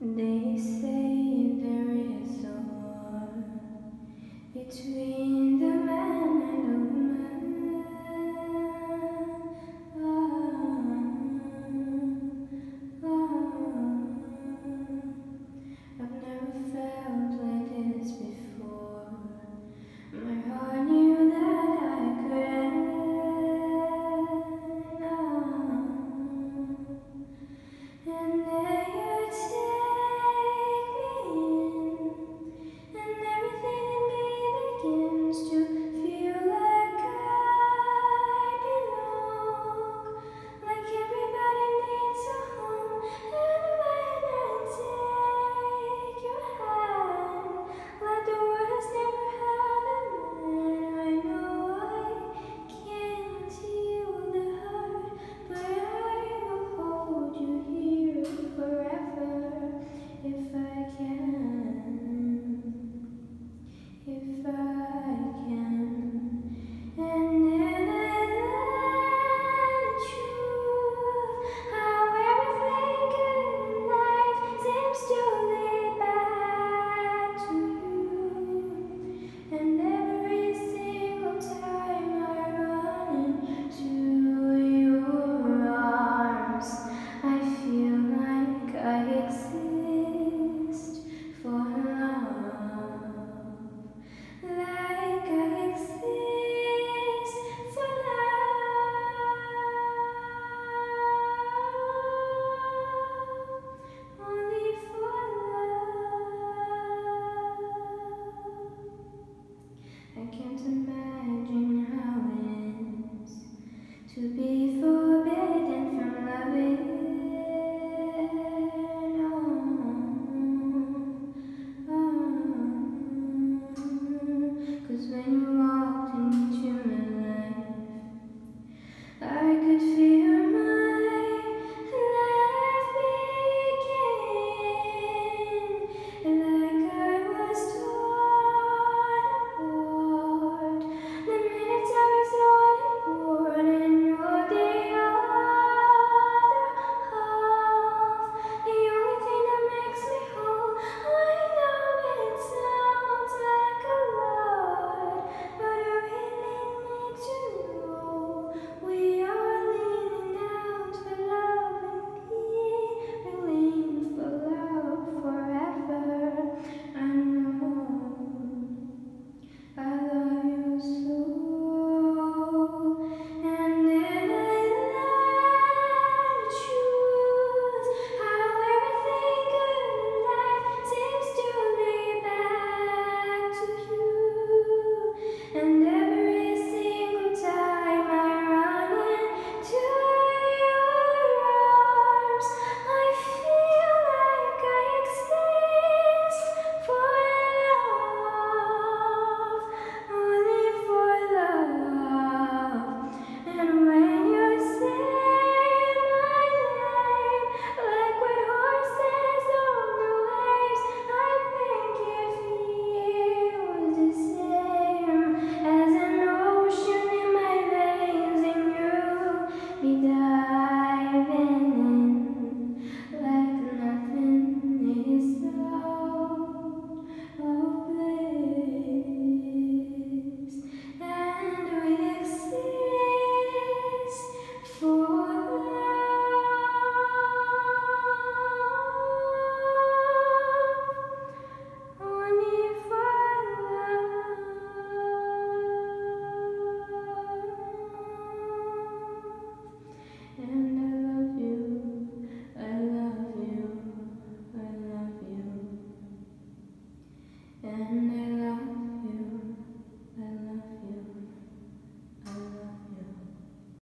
They say there is a war between the man and the Amen.